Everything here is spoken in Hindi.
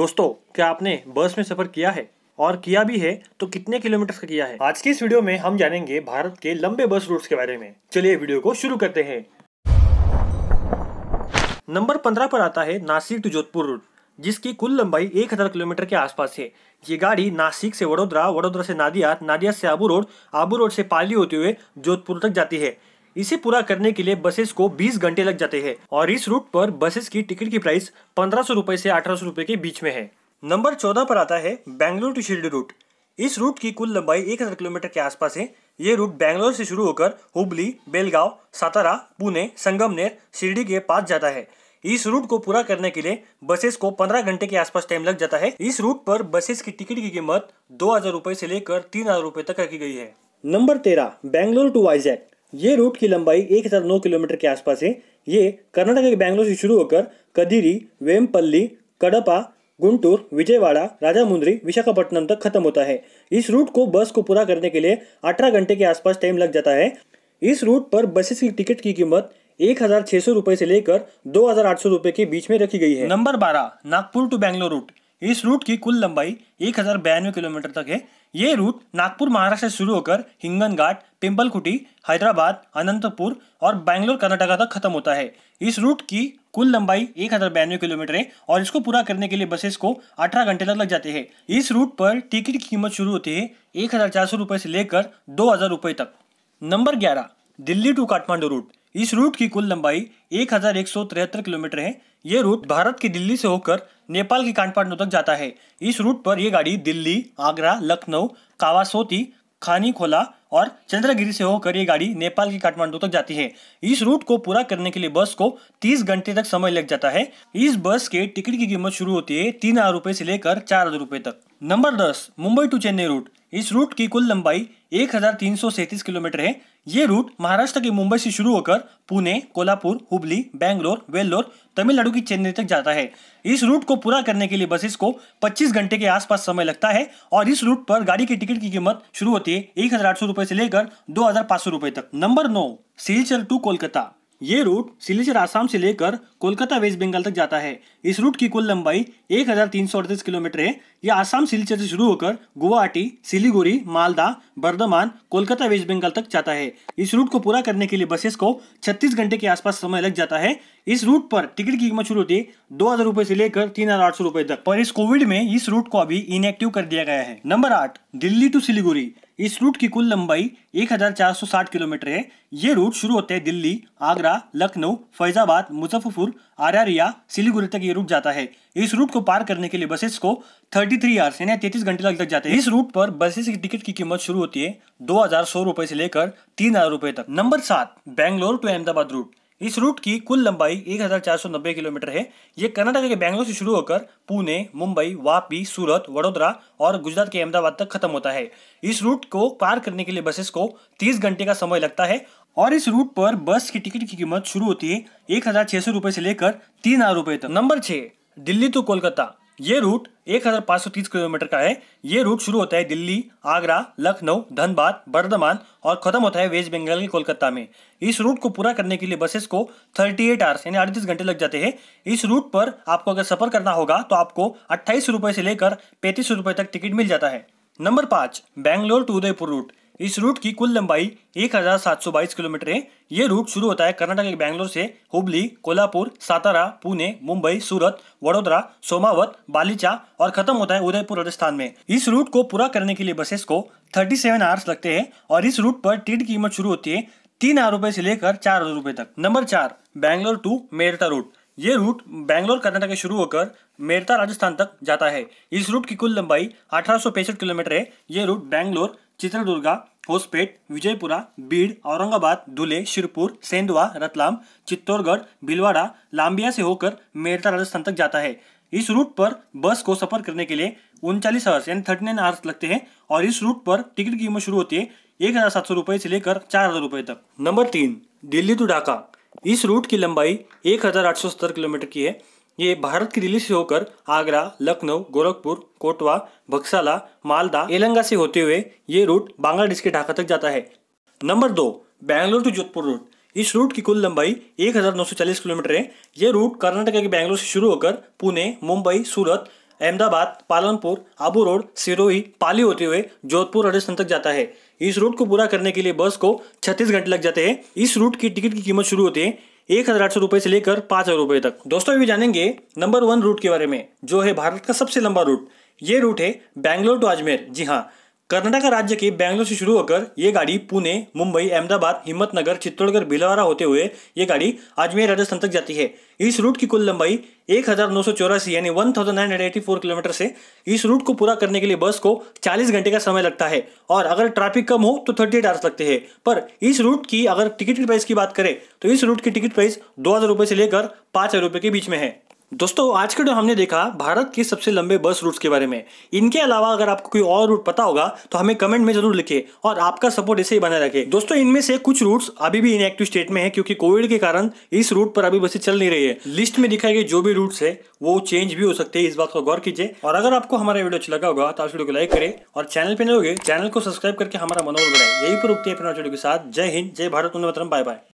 दोस्तों, क्या आपने बस में सफ़र किया है? और किया भी है तो कितने किलोमीटर का किया है? आज की इस वीडियो में हम जानेंगे भारत के लंबे बस रूट्स के बारे में। चलिए वीडियो को शुरू करते हैं। नंबर पंद्रह पर आता है नासिक टू जोधपुर रूट जिसकी कुल लंबाई 1000 किलोमीटर के आसपास है। ये गाड़ी नासिक से वडोदरा वडोदरा से नादिया नादिया से आबू रोड आबू रोड से पाली होते हुए जोधपुर तक जाती है। इसे पूरा करने के लिए बसेस को 20 घंटे लग जाते हैं और इस रूट पर बसेस की टिकट की प्राइस पंद्रह सौ रुपए से अठारह सौ रुपए के बीच में है। नंबर चौदह पर आता है बैंगलोर टू शिरडी रूट। इस रूट की कुल लंबाई एक हज़ार किलोमीटर के आसपास है। ये रूट बैंगलोर से शुरू होकर हुबली, बेलगांव, सातारा, पुणे, संगमनेर, शिरडी के पास जाता है। इस रूट को पूरा करने के लिए बसेस को 15 घंटे के आसपास टाइम लग जाता है। इस रूट पर बसेस की टिकट की कीमत दो हज़ार रूपए से लेकर तीन हज़ार रूपए तक रखी गई है। नंबर तेरह, बैंगलोर टू वाइजैक ये रूट की लंबाई एक हज़ार नौ किलोमीटर के आसपास है। ये कर्नाटक के बैंगलोर से शुरू होकर कदीरी, वेमपल्ली, कडपा, गुंटूर, विजयवाड़ा, राजामुंद्री, विशाखापट्टनम तक खत्म होता है। इस रूट को बस को पूरा करने के लिए 18 घंटे के आसपास टाइम लग जाता है। इस रूट पर बसेस की टिकट की कीमत एक हज़ार छह सौ रुपए से लेकर दो हज़ार आठ सौ रुपए के बीच में रखी गई है। नंबर बारह, नागपुर टू बैंगलोर रूट। इस रूट की कुल लंबाई एक किलोमीटर तक है। ये रूट नागपुर, महाराष्ट्र से शुरू होकर हिंगन घाट पिंपलकुटी हैदराबाद, अनंतपुर और बैंगलोर, कर्नाटका तक खत्म होता है। इस रूट की कुल लंबाई एक किलोमीटर है और इसको पूरा करने के लिए बसेस को अठारह घंटे तक लग जाते हैं। इस रूट पर टिकट की कीमत शुरू होती है एक हज़ार सौ लेकर दो हज़ार तक। नंबर ग्यारह, दिल्ली टू काठमांडू रूट। इस रूट की कुल लंबाई एक हज़ार एक सौ तिहत्तर किलोमीटर है। ये रूट भारत की दिल्ली से होकर नेपाल की काठमांडू तक जाता है। इस रूट पर यह गाड़ी दिल्ली, आगरा, लखनऊ, कावासोती खानी खोला और चंद्रगिरी से होकर ये गाड़ी नेपाल की काठमांडू तक जाती है। इस रूट को पूरा करने के लिए बस को 30 घंटे तक समय लग जाता है। इस बस के टिकट की कीमत शुरू होती है तीन हज़ार रूपए से लेकर चार हज़ार रूपए तक। नंबर दस, मुंबई टू चेन्नई रूट। इस रूट की कुल लंबाई एक हज़ार तीन सौ सैंतीस किलोमीटर है। ये रूट महाराष्ट्र के मुंबई से शुरू होकर पुणे, कोल्हापुर, हुबली, बैंगलोर, वेल्लोर, तमिलनाडु की चेन्नई तक जाता है। इस रूट को पूरा करने के लिए बसेस को 25 घंटे के आसपास समय लगता है और इस रूट पर गाड़ी की टिकट की कीमत शुरू होती है एक हज़ार आठ सौ रुपए से लेकर दो हज़ार पाँच सौ रुपए तक। नंबर नौ, सिलचर टू कोलकाता। ये रूट सिलीचर आसाम से लेकर कोलकाता, वेस्ट बंगाल तक जाता है। इस रूट की कुल लंबाई एक हज़ार तीन सौ अड़तीस किलोमीटर है। यह आसाम सिलीचर से शुरू होकर गुवाहाटी, सिलीगुड़ी, मालदा, बर्धमान, कोलकाता, वेस्ट बंगाल तक जाता है। इस रूट को पूरा करने के लिए बसेस को 36 घंटे के आसपास समय लग जाता है। इस रूट पर टिकट की कीमत शुरू होती है दो हज़ार से लेकर तीन हज़ार आठ सौ तक। पर इस कोविड में इस रूट को अभी इनएक्टिव कर दिया गया है। नंबर आठ, दिल्ली टू सिलीगुड़ी। इस रूट की कुल लंबाई 1460 किलोमीटर है। ये रूट शुरू होते हैं दिल्ली, आगरा, लखनऊ, फैजाबाद, मुजफ्फरपुर आरारिया सिलीगुड़ी तक ये रूट जाता है। इस रूट को पार करने के लिए बसेस को 33 थ्री आवर्स यानी तैतीस घंटे लग जाते हैं। इस रूट पर बसेस की टिकट की कीमत शुरू होती है दो हज़ार सौ रुपए से लेकर तीन हज़ार रुपए तक। नंबर सात, बैंगलोर टू अहमदाबाद रूट। इस रूट की कुल लंबाई 1490 किलोमीटर है। ये कर्नाटक के बैंगलोर से शुरू होकर पुणे, मुंबई, वापी, सूरत, वडोदरा और गुजरात के अहमदाबाद तक खत्म होता है। इस रूट को पार करने के लिए बसेस को 30 घंटे का समय लगता है और इस रूट पर बस की टिकट की कीमत शुरू होती है एक हज़ार छह सौ से लेकर तीन हज़ार रुपए तक। नंबर छह, दिल्ली टू कोलकाता। ये रूट एक हज़ार पाँच सौ तीस किलोमीटर का है। ये रूट शुरू होता है दिल्ली, आगरा, लखनऊ, धनबाद, बर्धमान और खत्म होता है वेस्ट बंगाल के कोलकाता में। इस रूट को पूरा करने के लिए बसेस को 38 एट आवर्स यानी अड़तीस घंटे लग जाते हैं। इस रूट पर आपको अगर सफ़र करना होगा तो आपको अट्ठाईस रुपए से लेकर पैंतीस रुपए तक टिकट मिल जाता है। नंबर पाँच, बैंगलोर टू उदयपुर रूट इस रूट की कुल लंबाई एक हज़ार सात सौ बाईस किलोमीटर है। ये रूट शुरू होता है कर्नाटक के बैंगलोर से हुबली, कोल्हापुर, सातारा, पुणे, मुंबई, सूरत, वडोदरा, सोमावत, बालीचा और खत्म होता है उदयपुर, राजस्थान में। इस रूट को पूरा करने के लिए बसेस को 37 सेवन आवर्स लगते हैं और इस रूट पर टिकट की कीमत शुरू होती है तीन हज़ार रुपए से लेकर चार हज़ार रुपए तक। नंबर चार, बैंगलोर टू मेरठा रूट ये रूट बैंगलोर, कर्नाटक शुरू होकर मेरता राजस्थान तक जाता है। इस रूट की कुल लंबाई अठारह सौ पैंसठ किलोमीटर है। ये रूट बैंगलोर चित्रदुर्गा, होसपेट, विजयपुरा, बीड, औरंगाबाद, धुले, शिरपुर, सेंधवा, रतलाम, चित्तौड़गढ़, भिलवाड़ा, लांबिया से होकर मेरता राजस्थान तक जाता है। इस रूट पर बस को सफ़र करने के लिए उनचालीस आवर्स यानी थर्टी नाइन आवर्स लगते हैं और इस रूट पर टिकट की कीमत शुरू होती है एक हज़ार सात सौ रुपए से लेकर चार हज़ार रुपए तक। नंबर तीन, दिल्ली टू ढाका। इस रूट की लंबाई एक हज़ार आठ सौ सत्तर किलोमीटर की है। ये भारत की दिल्ली से होकर आगरा, लखनऊ, गोरखपुर, कोटवा बक्साला मालदा, एलंगा से होते हुए ये रूट बांग्लादेश के ढाका तक जाता है। नंबर दो, बैंगलोर टू जोधपुर रूट इस रूट की कुल लंबाई 1940 किलोमीटर है। ये रूट कर्नाटक के बैंगलोर से शुरू होकर पुणे, मुंबई, सूरत, अहमदाबाद, पालनपुर, आबू रोड, सिरोही, पाली होते हुए जोधपुर राजस्थान तक जाता है। इस रूट को पूरा करने के लिए बस को 36 घंटे लग जाते हैं। इस रूट की टिकट की कीमत शुरू होती है एक हज़ार आठ सौ रुपए से लेकर पाँच हज़ार रुपए तक। दोस्तों, अभी जानेंगे नंबर वन रूट के बारे में, जो है भारत का सबसे लंबा रूट। ये रूट है बैंगलोर टू अजमेर। जी हाँ कर्नाटक राज्य के बैंगलोर से शुरू होकर ये गाड़ी पुणे, मुंबई, अहमदाबाद, हिम्मतनगर, चित्तौड़गढ़, भिलवाड़ा होते हुए ये गाड़ी अजमेर राजस्थान तक जाती है। इस रूट की कुल लंबाई एक हज़ार नौ सौ चौरासी, यानी one thousand nine hundred eighty four kilometre से इस रूट को पूरा करने के लिए बस को 40 घंटे का समय लगता है और अगर ट्रैफ़िक कम हो तो 38 आवर्स लगते हैं। पर इस रूट की अगर टिकट प्राइस की बात करें तो इस रूट की टिकट प्राइस दो हज़ार रुपए से लेकर पाँच हज़ार के बीच में है। दोस्तों, आज के जो हमने देखा, भारत के सबसे लंबे बस रूट्स के बारे में। इनके अलावा अगर आपको कोई और रूट पता होगा तो हमें कमेंट में ज़रूर लिखे और आपका सपोर्ट ऐसे ही बना रखे दोस्तों, इनमें से कुछ रूट्स अभी भी इनएक्टिव स्टेट में है क्योंकि कोविड के कारण इस रूट पर अभी बसें चल नहीं रही है। लिस्ट में दिखाए गए जो भी रूट है, वो चेंज भी हो सकते हैं। इस बात को गौर कीजिए। और अगर आपको हमारा वीडियो अच्छा लगा होगा तो आप वीडियो को लाइक करें और चैनल पर नहीं चैनल को सब्सक्राइब करके हमारा मनोबल बढ़ाए यही पर उगते हैं वीडियो के साथ। जय हिंद, जय भारत बाय बाय